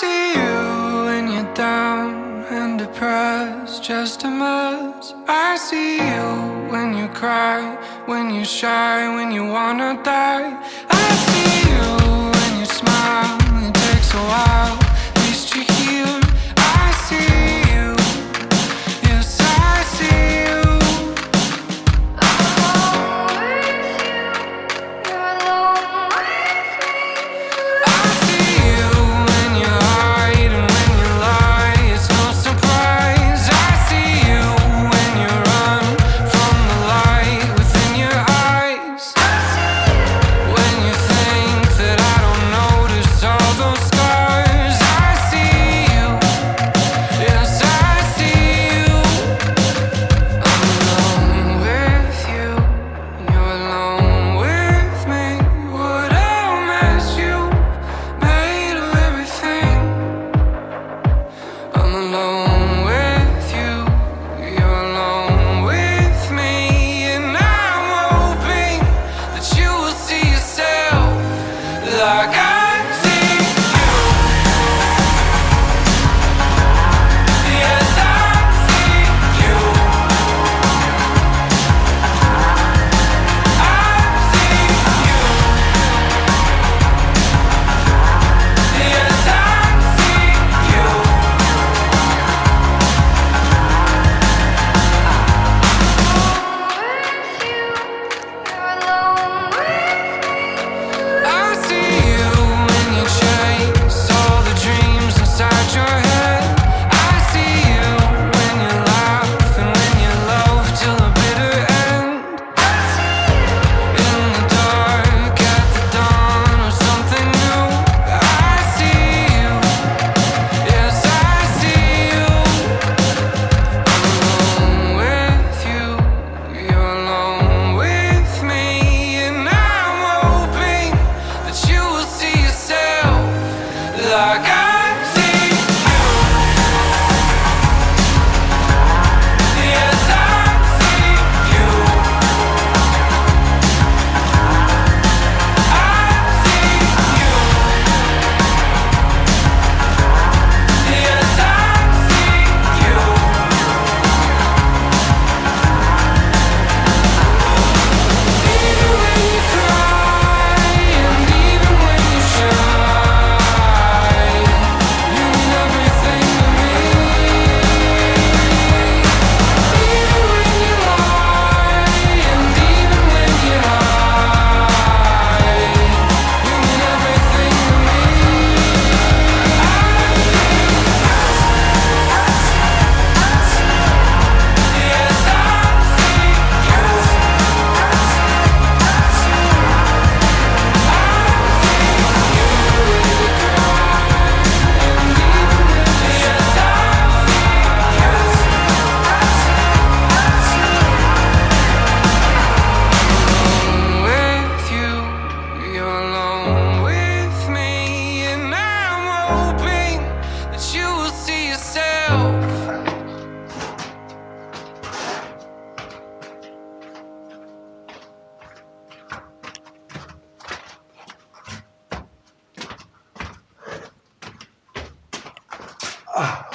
see you when you're down and depressed, just a mess. I see you when you cry, when you shy, when you wanna die. I see you. yourself. Ah.